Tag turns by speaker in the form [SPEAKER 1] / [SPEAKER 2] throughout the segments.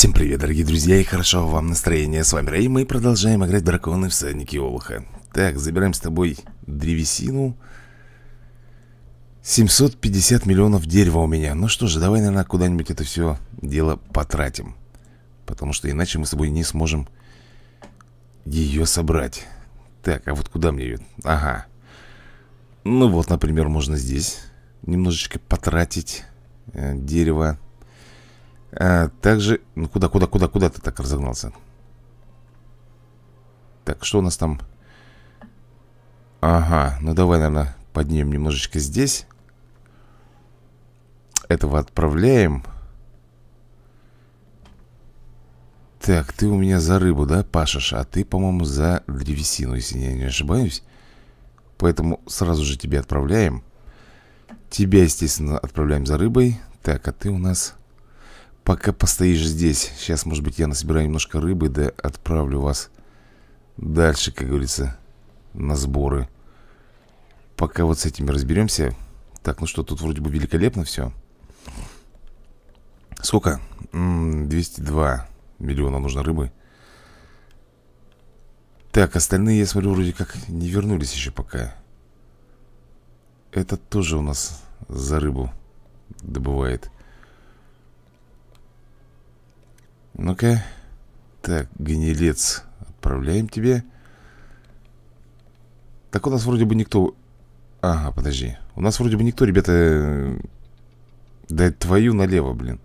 [SPEAKER 1] Всем привет, дорогие друзья, и хорошо вам настроение. С вами Рэй, мы продолжаем играть драконы в Всадники Олуха. Так, забираем с тобой древесину. 750 миллионов дерева у меня. Ну что же, давай, наверное, куда-нибудь это все дело потратим. Потому что иначе мы с тобой не сможем ее собрать. Так, а вот куда мне ее? Ага. Ну вот, например, можно здесь немножечко потратить э, дерево. А, также... Ну куда, куда, куда, куда ты так разогнался? Так, что у нас там? Ага, ну давай, наверное, поднимем немножечко здесь. Этого отправляем. Так, ты у меня за рыбу, да, пашешь? А ты, по-моему, за древесину, если я не ошибаюсь. Поэтому сразу же тебе отправляем. Тебя, естественно, отправляем за рыбой. Так, а ты у нас... Пока постоишь здесь. Сейчас, может быть, я насобираю немножко рыбы, да отправлю вас дальше, как говорится, на сборы. Пока вот с этими разберемся. Так, ну что, тут вроде бы великолепно все. Сколько? М -м, 202 миллиона нужно рыбы. Так, остальные, я смотрю, вроде как не вернулись еще пока. Это тоже у нас за рыбу добывает. Ну-ка. Так, гнилец. Отправляем тебе. Так у нас вроде бы никто... Ага, подожди. У нас вроде бы никто, ребята... Да твою налево, блин.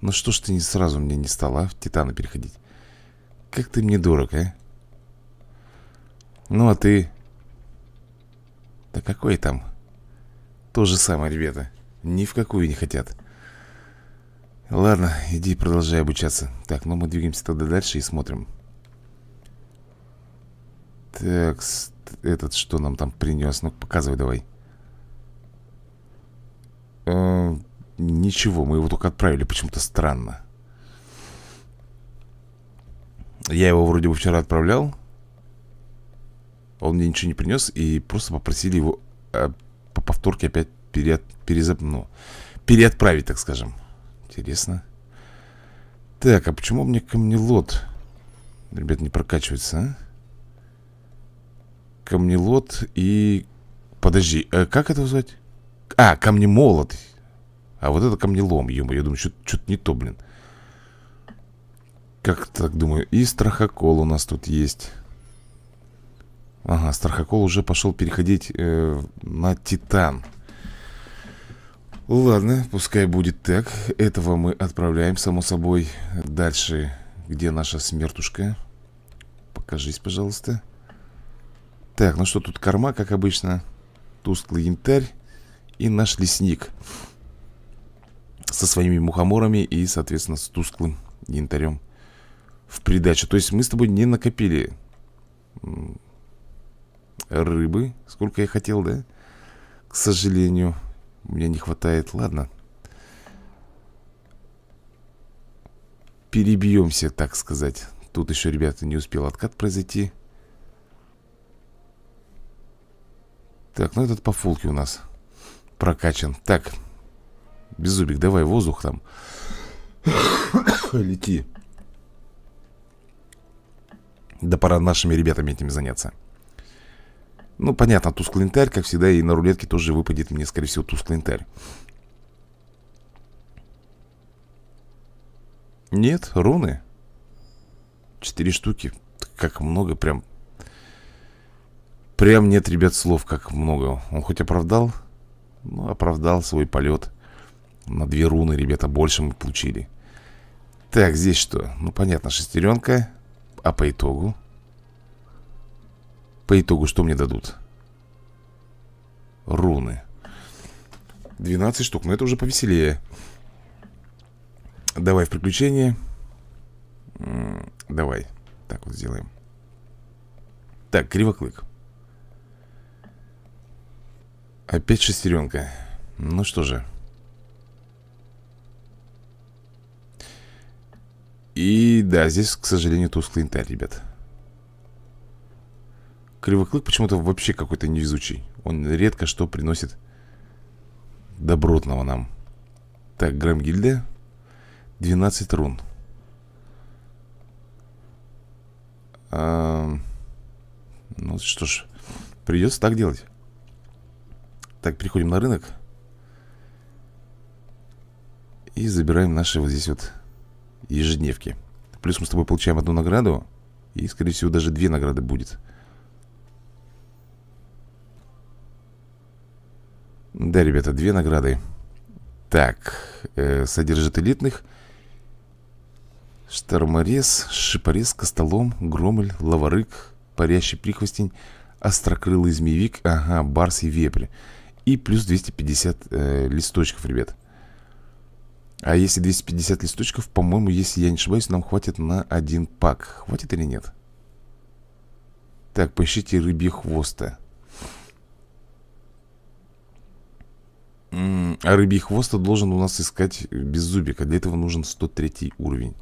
[SPEAKER 1] Ну что ж ты не сразу мне не стала в Титана переходить? Как ты мне дорог, а? Ну, а ты... Да какой там? То же самое, ребята. Ни в какую не хотят. Ладно, иди продолжай обучаться. Так, ну мы двигаемся тогда дальше и смотрим. Так, этот что нам там принес? Ну, показывай давай. Э, Ничего, мы его только отправили Почему-то странно. Я его вроде бы вчера отправлял. Он мне ничего не принес И просто попросили его э, По повторке опять переот, ну, переотправить, так скажем Интересно. Так, а почему мне камнелот, ребят, не прокачивается, а? Камнелот и... Подожди, а как это назвать? А, камнемолот. А вот это камнелом, ё Я думаю, что-то не то, блин. Как так думаю? И страхокол у нас тут есть. Ага, страхокол уже пошел переходить э, на титан. Ладно, пускай будет так. Этого мы отправляем, само собой. Дальше, где наша смертушка? Покажись, пожалуйста. Так, ну что, тут корма, как обычно. Тусклый янтарь И наш лесник. Со своими мухоморами И, соответственно, с тусклым янтарем В придачу. То есть мы с тобой не накопили Рыбы Сколько я хотел, да? К сожалению мне не хватает, ладно. Перебьемся, так сказать. Тут еще, ребята, не успел откат произойти. Так, ну этот по фулке у нас Прокачан. Так, Беззубик, давай воздух там. Лети. Да пора нашими ребятами этим заняться ну, понятно, тусклый интарь, как всегда, и на рулетке тоже выпадет мне, скорее всего, тусклый интарь. Нет, руны. Четыре штуки. Как много, прям... Прям нет, ребят, слов, как много. Он хоть оправдал? Ну, оправдал свой полет. На две руны, ребята, больше мы получили. Так, здесь что? Ну, понятно, шестеренка. А по итогу? По итогу что мне дадут? Руны. 12 штук, но это уже повеселее. Давай в приключение. Давай. Так вот сделаем. Так, кривоклык. Опять шестеренка. Ну что же. И да, здесь, к сожалению, тусклый янтарь, ребят Кривый клык почему-то вообще какой-то невезучий Он редко что приносит добротного нам. Так, Грамгильда 12 рун. А, Ну что ж Придется так делать. Так, переходим на рынок И забираем наши вот здесь вот ежедневки. Плюс мы с тобой получаем одну награду И, скорее всего, даже две награды будет Да, ребята, две награды Так, э, содержит элитных Шторморез, шипорез, костолом, громель, лаварык, парящий прихвостень, острокрылый змеевик, ага, барс и вепрь. И плюс 250 э, листочков, ребят. А если 250 листочков, по-моему, если я не ошибаюсь, нам хватит на один пак. Хватит или нет? Так, поищите рыбье хвоста. А рыбий хвоста должен у нас искать без зубика. Для этого нужен 103 уровень.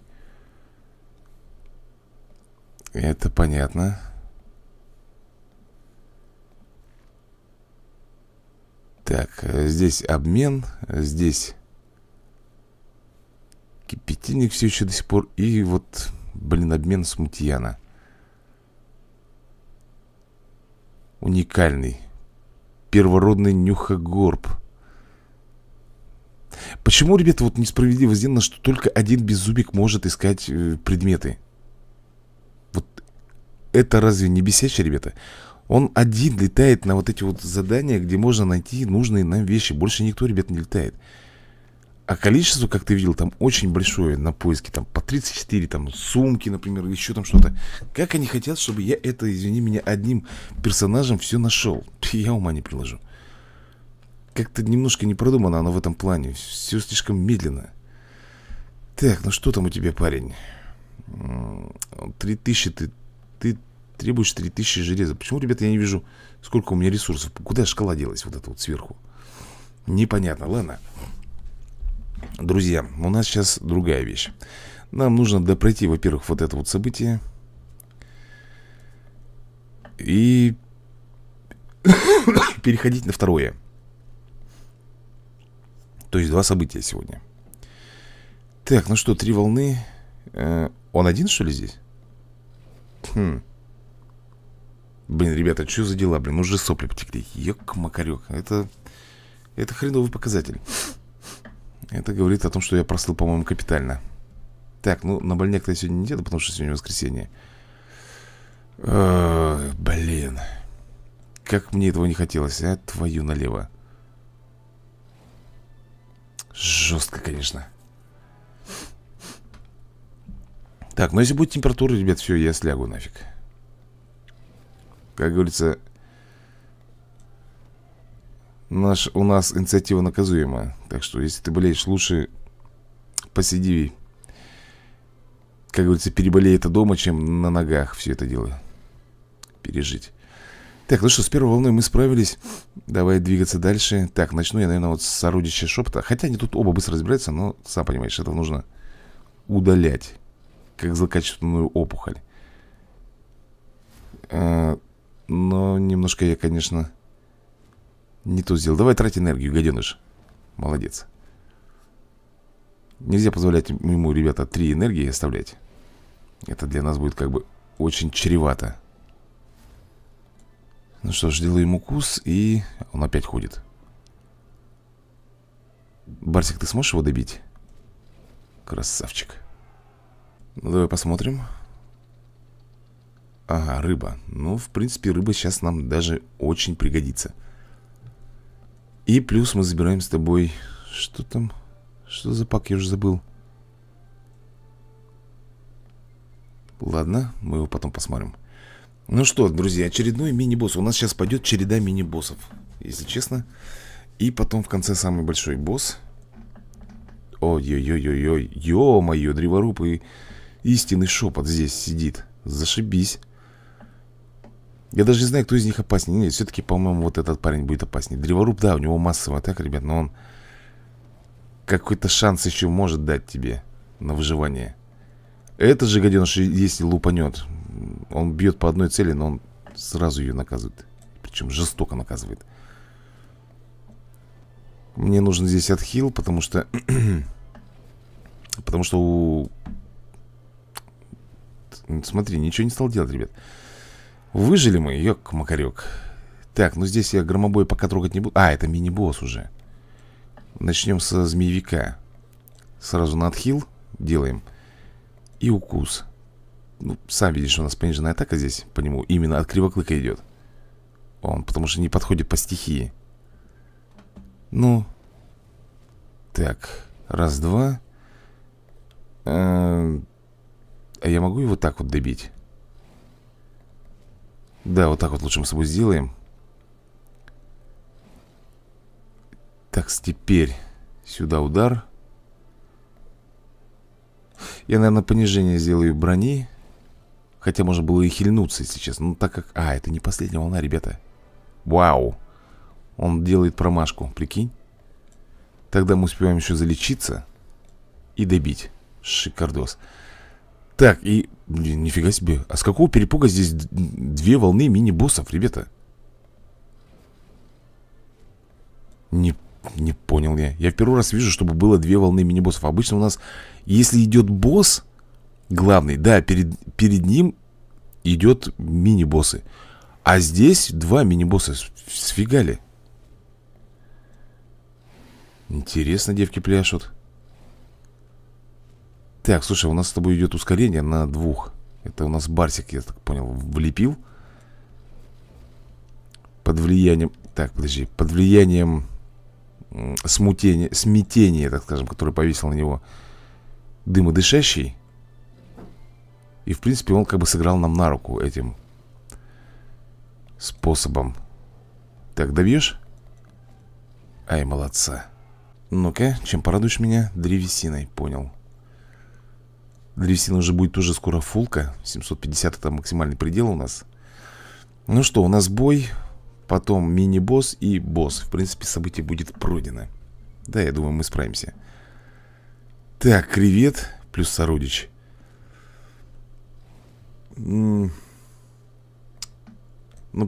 [SPEAKER 1] Это понятно. Так, здесь обмен, здесь кипятильник все еще до сих пор. И вот, блин, обмен смутьяна. Уникальный. Первородный нюхогорб. Почему, ребята, вот несправедливо сделано, что только один беззубик может искать э, предметы? это разве не бесяче, ребята? Он один летает на вот эти вот задания, где можно найти нужные нам вещи. Больше никто, ребят, не летает. А количество, как ты видел, там очень большое на поиске. Там по 34, там сумки, например, еще там что-то. Как они хотят, чтобы я это, извини меня, одним персонажем все нашел? Я ума не приложу. Как-то немножко не продумано оно в этом плане. Все слишком медленно. Так, ну что там у тебя, парень? 3000 ты ты требуешь 3000 железа. Почему, ребята, я не вижу, сколько у меня ресурсов? Куда шкала делась вот эта вот сверху? Непонятно. Ладно. Друзья, у нас сейчас другая вещь. Нам нужно допройти, во-первых, вот это вот событие. И переходить на второе. То есть два события сегодня. Так, ну что, три волны. Э, он один, что ли, здесь? Хм. Блин, ребята, что за дела, блин? Уже сопли потекли. Ёк-макарёк. Это... Это хреновый показатель. Это говорит о том, что я простыл, по-моему, капитально. Так, ну, на больняк-то я сегодня не еду, потому что сегодня воскресенье. О, блин. Как мне этого не хотелось, а? Твою налево. Жестко, конечно. Так, ну если будет температура, ребят, все, я слягу нафиг. Как говорится, наш, у нас инициатива наказуема. Так что, если ты болеешь, лучше посиди, как говорится, переболей это дома, чем на ногах все это дело пережить. Так, ну что, с первой волной мы справились. Давай двигаться дальше. Так, начну я, наверное, вот с сородича шепота. Хотя они тут оба быстро разбираются, но, сам понимаешь, это нужно удалять как злокачественную опухоль. А, но немножко я, конечно, не то сделал. Давай трать энергию, гаденыш. Молодец. Нельзя позволять ему, ребята, три энергии оставлять. Это для нас будет как бы очень чревато. Ну что ж, делаю ему укус, и он опять ходит. Барсик, ты сможешь его добить? Красавчик. Ну, давай посмотрим. Ага, рыба. Ну, в принципе, рыба сейчас нам даже очень пригодится. И плюс мы забираем с тобой... Что там? Что за пак? Я уже забыл. Ладно, мы его потом посмотрим. Ну что, друзья, очередной мини-босс. У нас сейчас пойдет череда мини-боссов, если честно. И потом в конце самый большой босс. Ой-ой-ой-ой-ой. Ё-моё, древорубы... Истинный шепот здесь сидит. Зашибись. Я даже не знаю, кто из них опаснее. Нет, все-таки, по-моему, вот этот парень будет опаснее. Древоруб, да, у него массовая атака, ребят, но он какой-то шанс еще может дать тебе на выживание. Это же гаденыш, если лупанет, он бьет по одной цели, но он сразу ее наказывает. Причем жестоко наказывает. Мне нужен здесь отхил, потому что... потому что у Смотри, ничего не стал делать, ребят. Выжили мы, ёк-макарёк Так, ну здесь я громобой пока трогать не буду. А, это мини-босс уже. Начнем со змеевика. Сразу на отхил делаем. И укус Ну, сам видишь, у нас пониженная атака здесь По нему именно от кривоклыка идет. Он, потому что не подходит по стихии. Ну Так, раз, два. А, а я могу его так вот добить? Да, вот так вот лучше мы с собой сделаем. Так, теперь сюда удар. Я, наверное, понижение сделаю брони Хотя можно было и хильнуться, если честно. Ну, так как... А, это не последняя волна, ребята. Вау! Он делает промашку, прикинь. Тогда мы успеваем еще залечиться И добить. Шикардос. Так, и... Нифига себе. А с какого перепуга здесь две волны мини-боссов, ребята? Не, не понял я. Я в первый раз вижу, чтобы было две волны мини-боссов. Обычно у нас, если идет босс Главный, да, перед, перед ним идет мини-боссы. А здесь два мини-босса Сфигали Интересно, девки пляшут. Так, слушай, у нас с тобой идет ускорение на двух. Это у нас Барсик, я так понял, влепил. Под влиянием... Так, подожди, под влиянием смутения, смятения, так скажем, которое повесил на него. Дымодышащий И, в принципе, он как бы сыграл нам на руку этим способом. Так, добьешь? Ай, молодца. Ну-ка, чем порадуешь меня? Древесиной, понял. Древесина уже будет тоже скоро фулка. 750 это максимальный предел у нас. Ну что, у нас бой Потом мини-босс и босс. В принципе, событие будет пройдено. Да, я думаю, мы справимся. Так, кревет плюс сородич Ну,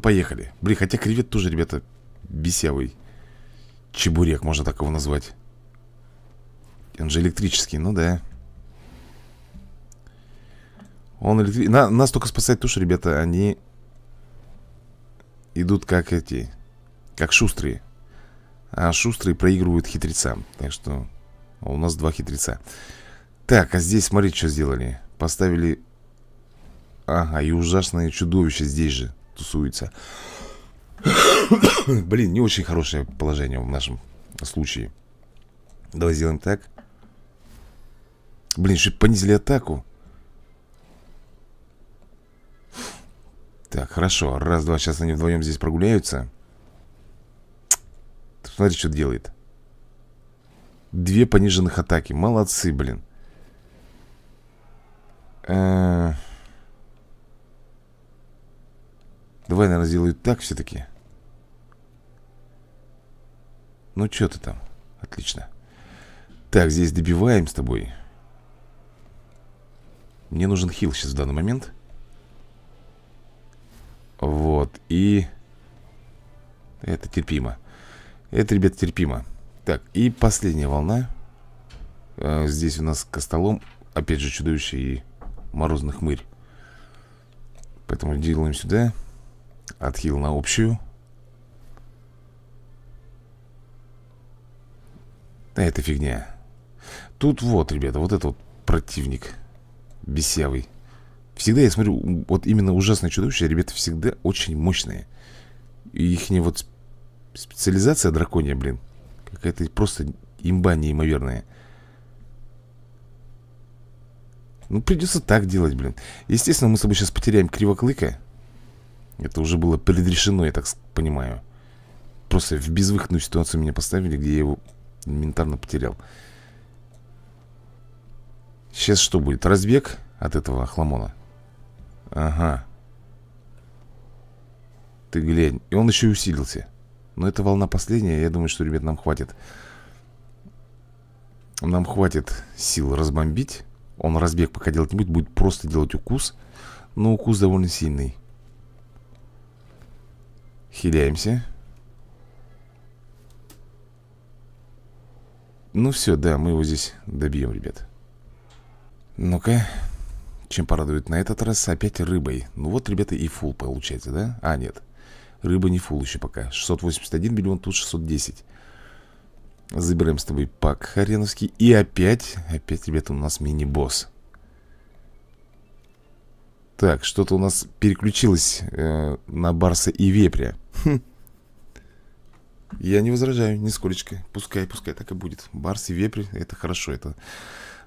[SPEAKER 1] поехали Блин, хотя кревет тоже, ребята, бесявый Чебурек, можно так его назвать Он же электрический, ну да он электри... На, нас только спасает то, что, ребята, они идут как эти, как шустрые. А шустрые проигрывают хитрецам. Так что у нас два хитреца. Так, а здесь, смотрите, что сделали. Поставили... Ага, и ужасное чудовище здесь же тусуется. Блин, не очень хорошее положение в нашем случае. Давай сделаем так. Блин, что понизили атаку. Так, хорошо. Раз, два, сейчас они вдвоем здесь прогуляются. Смотри, что делает. Две пониженных атаки. Молодцы, блин. -э Давай, наверное, сделаю так все-таки. Ну, что ты там? Отлично. Так, здесь добиваем с тобой. Мне нужен хил сейчас в данный момент. Вот, и... Это терпимо. Это, ребят, терпимо. Так, и последняя волна. А, здесь у нас костолом. Опять же, чудовище и морозный хмырь. Поэтому делаем сюда. Отхил на общую. Это фигня. Тут вот, ребята, вот это вот противник бесявый. Всегда я смотрю, вот именно ужасные чудовища, ребята, всегда очень мощные. И их вот специализация драконья, блин, какая-то просто имба неимоверная. Ну, придется так делать, блин. Естественно, мы с тобой сейчас потеряем кривоклыка. Это уже было предрешено, я так понимаю. Просто в безвыходную ситуацию меня поставили, где я его элементарно потерял. Сейчас что будет? Разбег от этого хламона? Ага. Ты глянь. И он еще и усилился. Но это волна последняя. Я думаю, что, ребят, нам хватит. Нам хватит сил разбомбить. Он разбег пока делать не будет. Будет просто делать укус. Но укус довольно сильный. Хиляемся. Ну все, да, мы его здесь добьем, ребят. Ну-ка. чем порадует на этот раз? Опять рыбой. Ну вот, ребята, и фул получается, да? А, нет. Рыба не фул еще пока. 681 миллион, тут 610. Забираем с тобой пак Хареновский. И опять, опять, ребята, у нас мини-босс. Так, что-то у нас переключилось э, на Барса и Вепря. Хм. Я не возражаю, нисколечко. Пускай, пускай так и будет. Барс и Вепрь, это хорошо. Это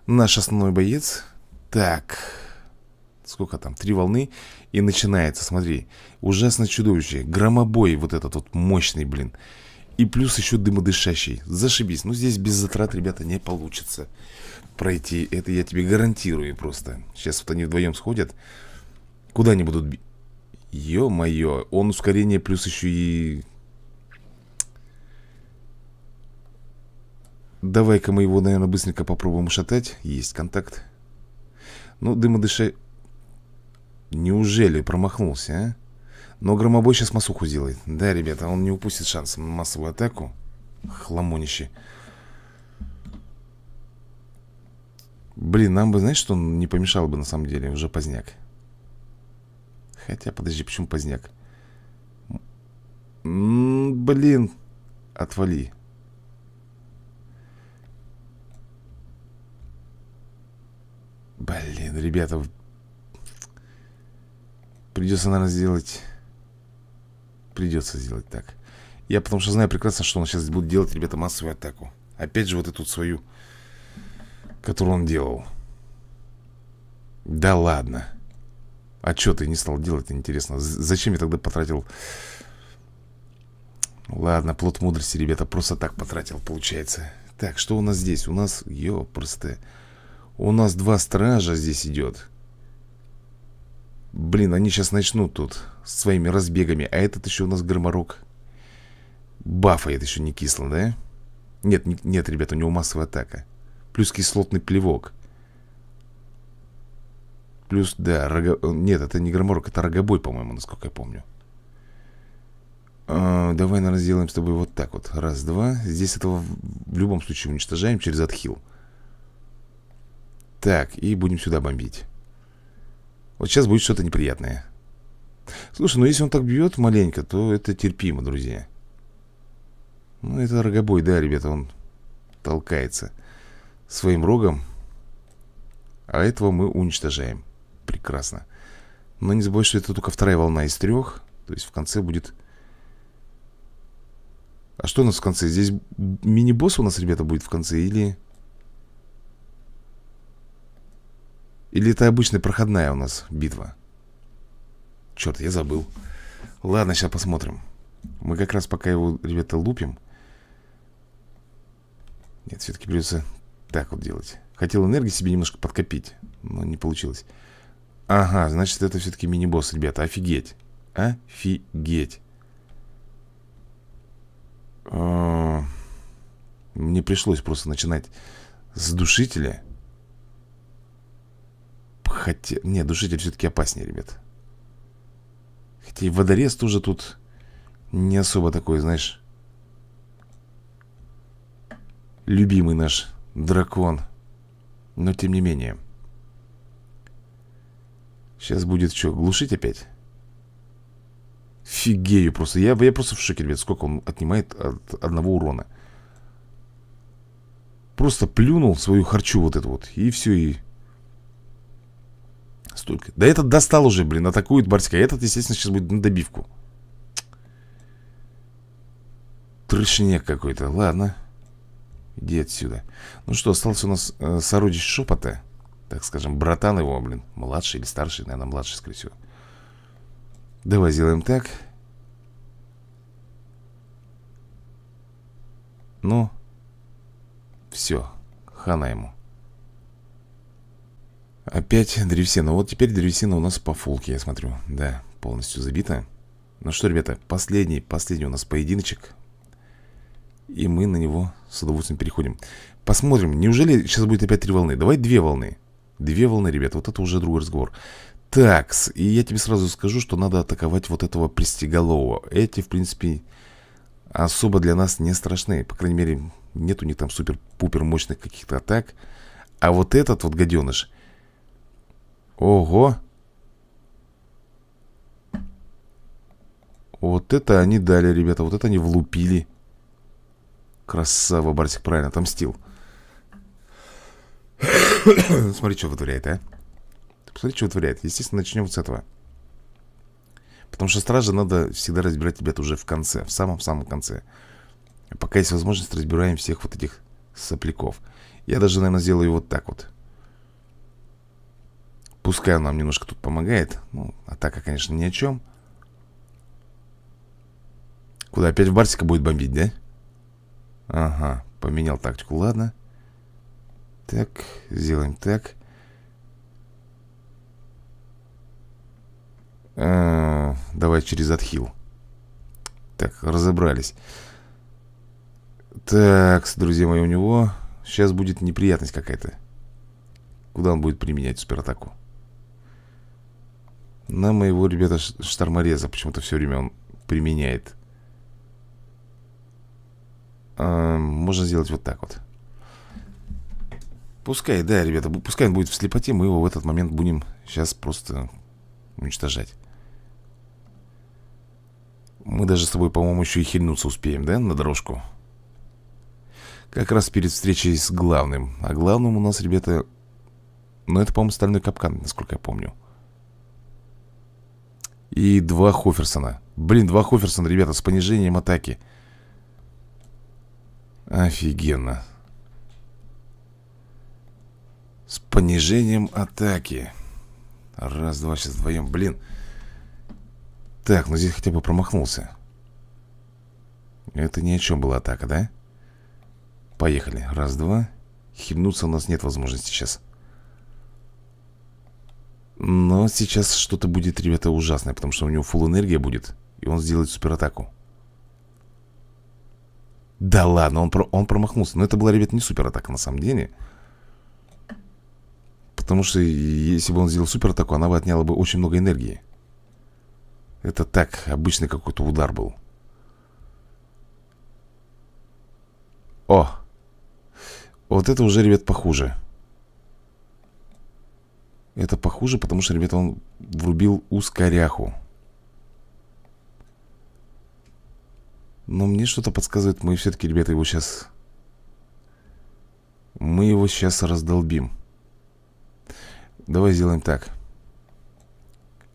[SPEAKER 1] наш основной боец. Так. Сколько там? Три волны. И начинается, смотри. Ужасно чудовище. Громобой вот этот вот мощный, блин. И плюс еще дымодышащий. Зашибись. Ну, здесь без затрат, ребята, не получится пройти. Это я тебе гарантирую просто. Сейчас вот они вдвоем сходят. Куда они будут бить? Ё-моё. Он ускорение плюс еще и... Давай-ка мы его, наверное, быстренько попробуем ушатать. Есть контакт. Ну, дымодыша... Неужели промахнулся, а? Но громобой сейчас массуху сделает Да, ребята, он не упустит шанс массовую атаку Хламонище Блин, нам бы, знаешь, что не помешало бы на самом деле Уже поздняк Хотя, подожди, почему поздняк? М -м, блин Отвали. Блин, ребята Придется, наверное, сделать Придется сделать так. Я потому что знаю прекрасно, что он сейчас будет делать, ребята, массовую атаку. Опять же, вот эту свою Которую он делал. Да ладно А что ты не стал делать, интересно Зачем я тогда потратил Ладно, плод мудрости, ребята Просто так потратил, получается Так, что у нас здесь? У нас, ё, просто У нас два стража здесь идет Блин, они сейчас начнут тут своими разбегами. А этот еще у нас громорок. Бафает еще не кисло, да? Нет, не, нет, ребята, у него массовая атака. Плюс кислотный плевок. Плюс, да, рого... Нет, это не громорок, это рогобой, по-моему, насколько я помню. А, давай, наверное, сделаем с тобой вот так вот. Раз, два. Здесь этого в любом случае уничтожаем через отхил. Так, и будем сюда бомбить. Вот сейчас будет что-то неприятное. Слушай, ну если он так бьет маленько, то это терпимо, друзья. Ну, это рогобой, да, ребята, он толкается своим рогом. А этого мы уничтожаем. Прекрасно. Но не забывай, что это только вторая волна из трех. То есть в конце будет... А что у нас в конце? Здесь мини-босс у нас, ребята, будет в конце или... Или это обычная проходная у нас битва? Черт, я забыл. Ладно, сейчас посмотрим. Мы как раз пока его, ребята, лупим. Нет, все-таки придется так вот делать. Хотел энергии себе немножко подкопить, но не получилось. Ага, значит, это все-таки мини-босс, ребята. Офигеть. Офигеть. А, мне пришлось просто начинать с душителя. Хотя... Не, душитель все-таки опаснее, ребят. Хотя и водорез тоже тут не особо такой, знаешь... Любимый наш дракон. Но тем не менее. Сейчас будет что, глушить опять? Фигею просто. Я, я просто в шоке, ребят, сколько он отнимает от одного урона. Просто плюнул свою харчу вот эту вот. И все, и Столько. Да этот достал уже, блин, атакует Барсика. Этот, естественно, сейчас будет на добивку. Трешняк какой-то. Ладно. Иди отсюда. Ну что, остался у нас э, сородич шепота. Так скажем, братан его, блин. Младший или старший, наверное, младший, скорее всего. Давай сделаем так. Ну. Все. Хана ему. Опять древесина. Вот теперь древесина у нас по фулке, я смотрю. Да, полностью забита. Ну что, ребята, последний, последний у нас поединочек. И мы на него с удовольствием переходим. Посмотрим, неужели сейчас будет опять три волны? Давай две волны. Две волны, ребята, вот это уже другой разговор. Такс, и я тебе сразу скажу, что надо атаковать вот этого пристеголового. Эти, в принципе, особо для нас не страшны. По крайней мере, нет у них там супер-пупер мощных каких-то атак. А вот этот вот гаденыш Ого! Вот это они дали, ребята, вот это они влупили. Красава, Барсик правильно отомстил. Смотри, что вытворяет, а. Посмотри, что вытворяет. Естественно, начнем с этого. Потому что стража надо всегда разбирать ребят уже в конце, в самом-самом конце. Пока есть возможность, разбираем всех вот этих сопляков. Я даже, наверное, сделаю вот так вот. Пускай он нам немножко тут помогает. Ну, атака, конечно, ни о чем. Куда, опять в Барсика будет бомбить, да? Ага, поменял тактику, ладно. Так, сделаем так. А, давай через отхил. Так, разобрались. Так, друзья мои, у него сейчас будет неприятность какая-то. Куда он будет применять суператаку? На моего, ребята, штормореза почему-то все время он применяет. А, можно сделать вот так вот. Пускай, да, ребята, пускай он будет в слепоте, мы его в этот момент будем сейчас просто уничтожать. Мы даже с тобой, по-моему, еще и хильнуться успеем, да, на дорожку? Как раз перед встречей с главным. А главным у нас, ребята... Ну, это, по-моему, стальной капкан, насколько я помню. И два Хоферсона. Блин, два Хоферсона, ребята, с понижением атаки. Офигенно. С понижением атаки. Раз, два, сейчас вдвоем. Блин. Так, ну здесь хотя бы промахнулся. Это ни о чем была атака, да? Поехали. Раз, два. Хильнуться у нас нет возможности сейчас. Но сейчас что-то будет, ребята, ужасное, потому что у него фул энергия будет, и он сделает суператаку. Да ладно, он, про, он промахнулся. Но это была, ребят, не суператака на самом деле. Потому что если бы он сделал суператаку, она бы отняла бы очень много энергии. Это так, обычный какой-то удар был. О! Вот это уже, ребят, похуже. Это похуже, потому что, ребята, он врубил ускоряху. Но мне что-то подсказывает, мы все-таки, ребята, его сейчас... Мы его сейчас раздолбим. Давай сделаем так.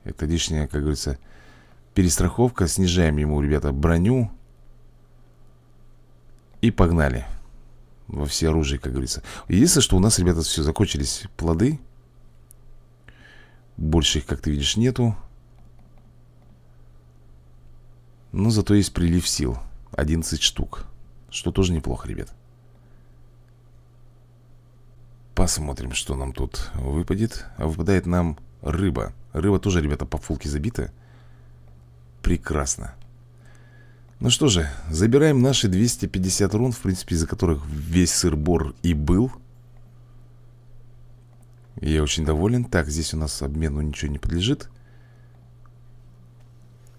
[SPEAKER 1] Это лишняя, как говорится, перестраховка. Снижаем ему, ребята, броню. И погнали. Во все оружие, как говорится. Единственное, что у нас, ребята, все, закончились плоды. Больше их, как ты видишь, нету. Но зато есть прилив сил 11 штук Что тоже неплохо, ребят Посмотрим, что нам тут выпадет. Выпадает нам рыба. Рыба тоже, ребята, по фулке забита. Прекрасно. Ну что же, забираем наши 250 рун В принципе, из-за которых весь сыр-бор и был. Я очень доволен. Так, здесь у нас обмену ничего не подлежит.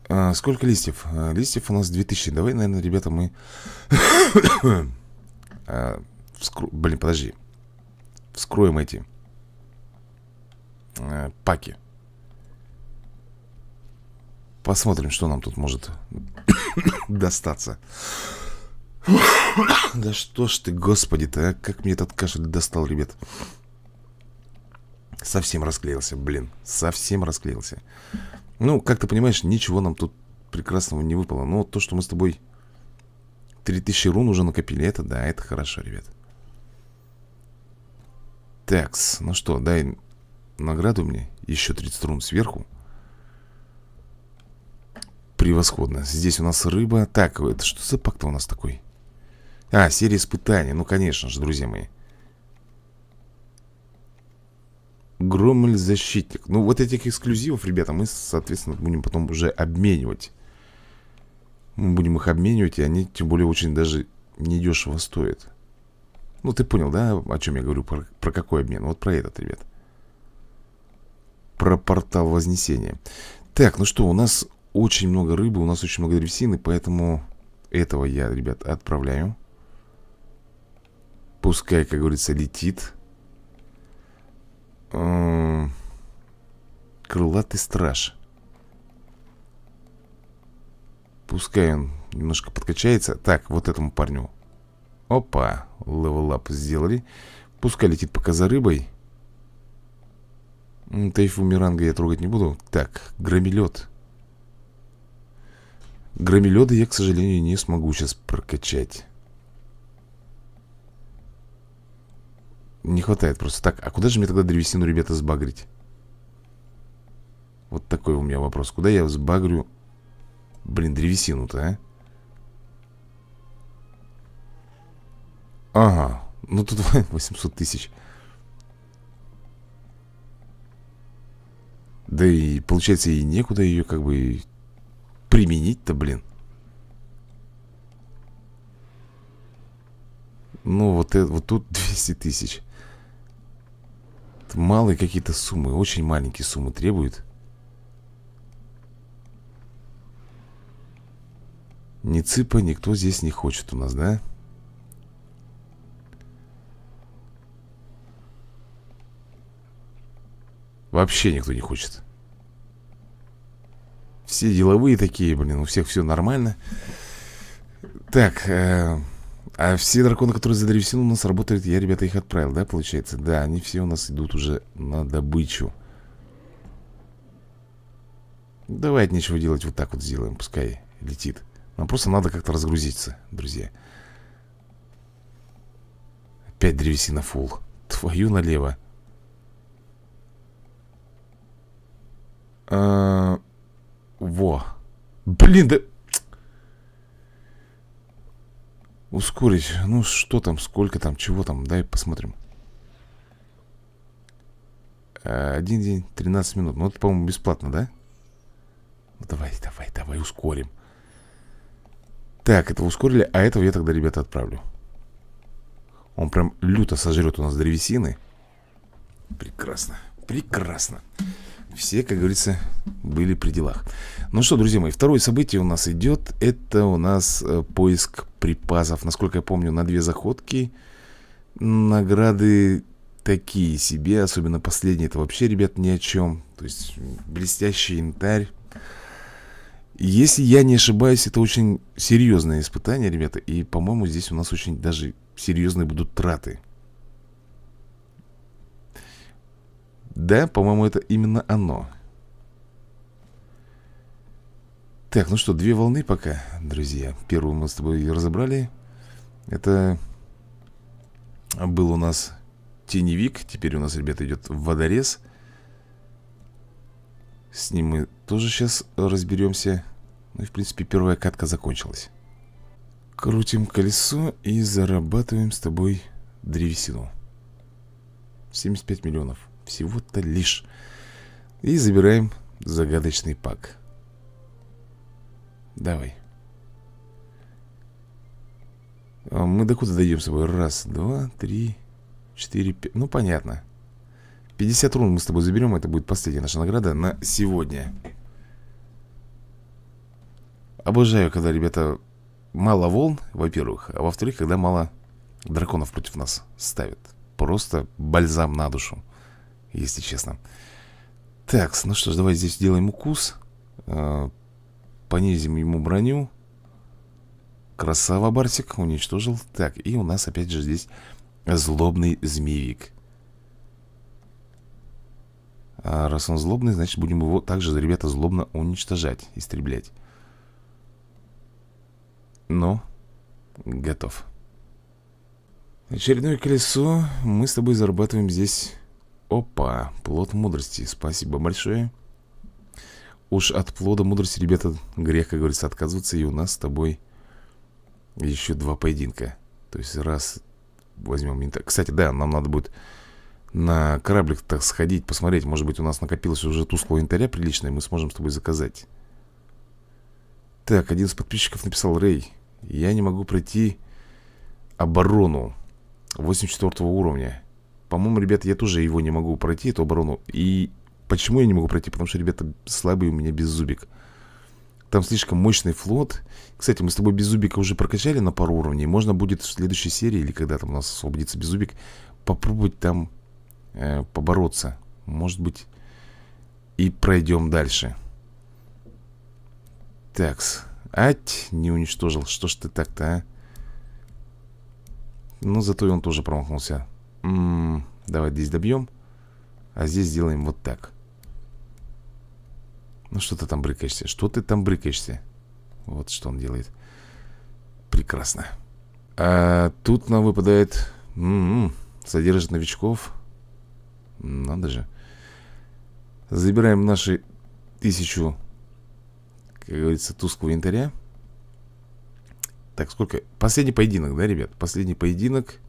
[SPEAKER 1] А, сколько листьев? А, листьев у нас 2000 Давай, наверное, ребята, мы а, вскро... Блин, подожди Вскроем эти а, Паки Посмотрим, что нам тут может достаться Да что ж ты, господи-то, а? Как мне этот кашель достал, ребят Совсем расклеился, блин Совсем расклеился ну, как ты понимаешь, ничего нам тут прекрасного не выпало. Но то, что мы с тобой 3000 рун уже накопили, это да, это хорошо, ребят. Такс, ну что, дай награду мне. Еще 30 рун сверху. Превосходно. Здесь у нас рыба. Так, это что за пакт у нас такой? А, серия испытаний. Ну, конечно же, друзья мои. Громель защитник Ну вот этих эксклюзивов, ребята, мы, соответственно, будем потом уже обменивать Мы будем их обменивать, и они, тем более, очень даже недешево стоят Ну ты понял, да, о чем я говорю, про, про какой обмен? Вот про этот, ребят Про портал Вознесения Так, ну что, у нас очень много рыбы, у нас очень много древесины, поэтому этого я, ребят, отправляю Пускай, как говорится, летит крылатый страж. Пускай он немножко подкачается. Так, вот этому парню. Опа, level up сделали. Пускай летит пока за рыбой. Тайфумеранга я трогать не буду. Так, громилет. Громиледа я, к сожалению, не смогу сейчас прокачать. Не хватает просто. Так, а куда же мне тогда древесину, ребята, сбагрить? Вот такой у меня вопрос. Куда я сбагрю, блин, древесину-то, а? Ага, ну тут 800 тысяч. Да и получается и некуда ее как бы применить-то, блин. Ну, вот, это, вот тут 200 тысяч. Малые какие-то суммы, очень маленькие суммы требуют. Ни цыпа никто здесь не хочет у нас, да? Вообще никто не хочет. Все деловые такие, блин, у всех все нормально. Так, э, а все драконы, которые за древесину у нас работают, я, ребята, их отправил, да, получается? Да, они все у нас идут уже на добычу. Давай от нечего делать, вот так вот сделаем, пускай летит. Нам просто надо как-то разгрузиться, друзья. Опять древесина фул. Твою налево. А, во. Блин, да... Ускорить. Ну, что там, сколько там, чего там, дай посмотрим. А, один день, 13 минут. Ну, это, по-моему, бесплатно, да? Ну, давай, давай, давай, ускорим. Так, это ускорили, а этого я тогда, ребята, отправлю. Он прям люто сожрет у нас древесины. Прекрасно, прекрасно. Все, как говорится, были при делах. Ну что, друзья мои, второе событие у нас идет Это у нас э, поиск припасов. Насколько я помню, на две заходки. Награды такие себе Особенно последние, это вообще, ребят, ни о чем То есть блестящий янтарь. Если я не ошибаюсь, это очень серьезное испытание, ребята. И, по-моему, здесь у нас очень даже серьезные будут траты Да, по-моему, это именно оно. Так, ну что, две волны пока, друзья. Первую мы с тобой разобрали. Это был у нас теневик Теперь у нас, ребята, идет водорез. С ним мы тоже сейчас разберемся. Ну и, в принципе, первая катка закончилась. Крутим колесо и зарабатываем с тобой древесину. 75 миллионов всего-то лишь. И забираем загадочный пак. Давай. А мы до куда дойдем с тобой? Раз, два, три, четыре, пять. Ну, понятно. 50 рун мы с тобой заберем. Это будет последняя наша награда на сегодня. Обожаю, когда, ребята, мало волн, во-первых. А во-вторых, когда мало драконов против нас ставят. Просто бальзам на душу если честно. Так, ну что ж, давай здесь сделаем укус. Э, понизим ему броню. Красава, Барсик, уничтожил. Так, и у нас опять же здесь злобный змеевик. А раз он злобный, значит будем его также, ребята, злобно уничтожать, истреблять. Ну, готов. Очередное колесо. Мы с тобой зарабатываем здесь Опа, плод мудрости, спасибо большое. Уж от плода мудрости, ребята, грех, как говорится, отказываться И у нас с тобой еще два поединка. То есть раз возьмем Кстати, да, нам надо будет на кораблик так сходить, посмотреть. Может быть, у нас накопилось уже тусклого янтаря приличное Мы сможем с тобой заказать. Так, один из подписчиков написал Рэй, я не могу пройти оборону 84 уровня по-моему, ребята, я тоже его не могу пройти, эту оборону. И почему я не могу пройти? Потому что, ребята, слабый у меня беззубик Там слишком мощный флот. Кстати, мы с тобой беззубика уже прокачали на пару уровней. Можно будет в следующей серии, или когда там у нас освободится беззубик Попробовать там э, побороться. Может быть, И пройдем дальше. Такс. Ать, не уничтожил. Что ж ты так-то, а? Ну, зато и он тоже промахнулся М -м, Давай здесь добьем А здесь сделаем вот так Ну, что ты там брыкаешься? Что ты там брыкаешься? Вот что он делает Прекрасно А тут нам выпадает М -м, Содержит новичков Надо же Забираем наши тысячу Как говорится, тусклого янтаря Так, сколько? Последний поединок, да, ребят? Последний поединок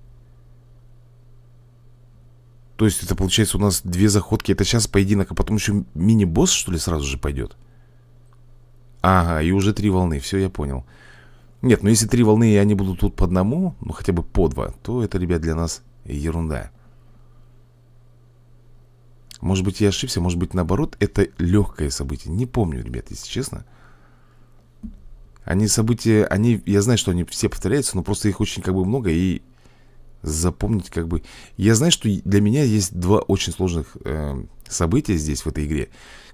[SPEAKER 1] То есть это получается у нас две заходки Это сейчас поединок, а потом еще мини-босс, что ли, сразу же пойдет? Ага, и уже три волны, все, я понял Нет, ну если три волны и они будут тут по одному Ну хотя бы по два То это, ребят, для нас ерунда может быть, я ошибся, может быть, наоборот, это легкое событие. Не помню, ребят, если честно. Они события, они, я знаю, что они все повторяются, но просто их очень как бы много, и запомнить как бы... Я знаю, что для меня есть два очень сложных э, события здесь, в этой игре,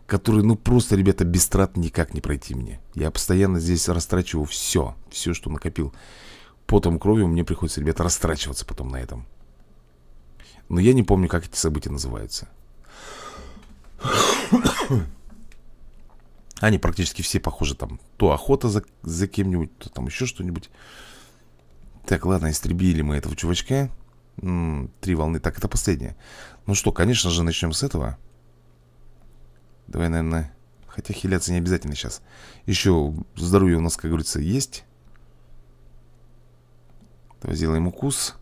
[SPEAKER 1] которые, ну, просто, ребята, без трат никак не пройти мне. Я постоянно здесь растрачиваю все, все, что накопил. Потом кровью мне приходится, ребята, растрачиваться потом на этом. Но я не помню, как эти события называются. Они практически все похожи там То охота за, за кем-нибудь, то там еще что-нибудь Так, ладно, истребили мы этого чувачка. М -м, Три волны, так, это последняя Ну что, конечно же, начнем с этого. Давай, наверное Хотя хиляться не обязательно сейчас. Еще здоровье у нас, как говорится, есть. Давай сделаем укус.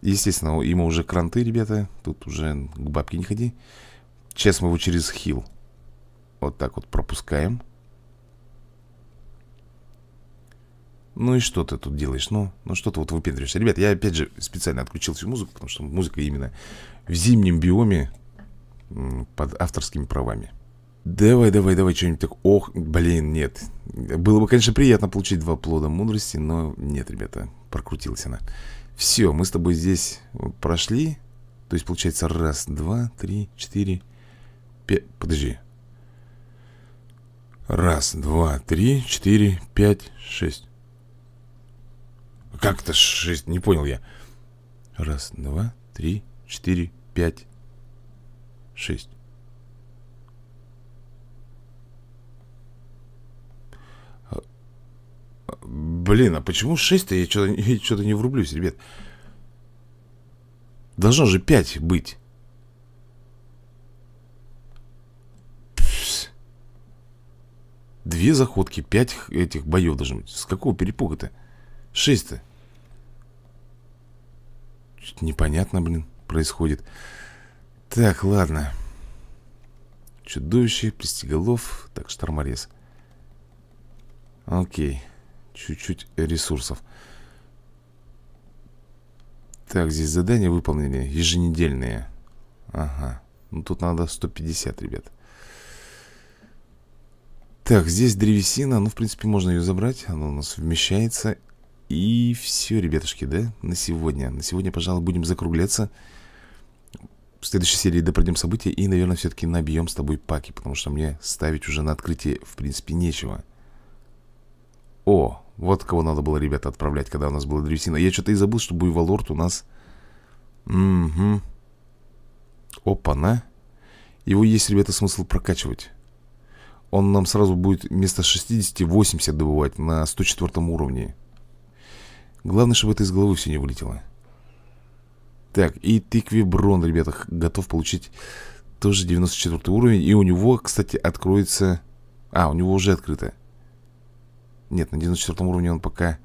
[SPEAKER 1] Естественно, ему уже кранты, ребята. Тут уже к бабке не ходи. Сейчас мы его через хил Вот так вот пропускаем Ну и что ты тут делаешь? Ну, ну что ты вот выпендриваешься? Ребят, я опять же специально отключил всю музыку Потому что музыка именно в зимнем биоме Под авторскими правами. Давай, давай, давай что-нибудь так Ох, блин, нет. Было бы, конечно, приятно получить два плода мудрости Но нет, ребята, прокрутилась она. Все, мы с тобой здесь прошли. То есть получается раз, два, три, четыре, пять Подожди. Раз, два, три, четыре, пять, шесть Как это шесть? Не понял я Раз, два, три, четыре, пять, шесть Блин, а почему 6-то я что-то что не врублюсь, ребят? Должно же 5 быть. Пс. Две заходки, 5 этих боев должно быть. С какого перепуга-то? 6-то. Что-то непонятно, блин, происходит. Так, ладно. Чудовище, пристеголов. Так, шторморез. Окей. Чуть-чуть ресурсов Так, здесь задания выполнены Еженедельные Ага, ну тут надо 150, ребят Так, здесь древесина Ну, в принципе, можно ее забрать Она у нас вмещается И все, ребятушки, да, на сегодня На сегодня, пожалуй, будем закругляться в следующей серии допройдем события и, наверное, все-таки набьем с тобой паки, потому что мне ставить уже на открытие, в принципе, нечего. О, вот кого надо было, ребята, отправлять, когда у нас была древесина. Я что-то и забыл, что Буйволорд у нас... Угу. Опа-на. Его есть, ребята, смысл прокачивать. Он нам сразу будет вместо 60-80 добывать на 104 уровне. Главное, чтобы это из головы все не вылетело. Так, и Тиквиброн, ребята, готов получить тоже 94 уровень. И у него, кстати, откроется... А, у него уже открыто. Нет, на 94 уровне он пока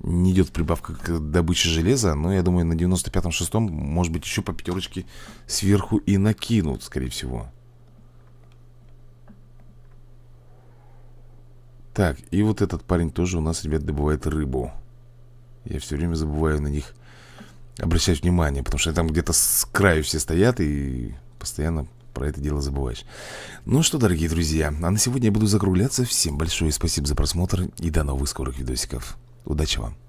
[SPEAKER 1] не идет прибавка к добыче железа, но я думаю, на 95-м, 6 может быть, еще по пятерочке сверху и накинут, скорее всего. Так, и вот этот парень тоже у нас, ребят, добывает рыбу. Я все время забываю на них обращать внимание, потому что там где-то с краю все стоят и постоянно про это дело забываешь. Ну что, дорогие друзья, а на сегодня я буду закругляться. Всем большое спасибо за просмотр и до новых скорых видосиков. Удачи вам!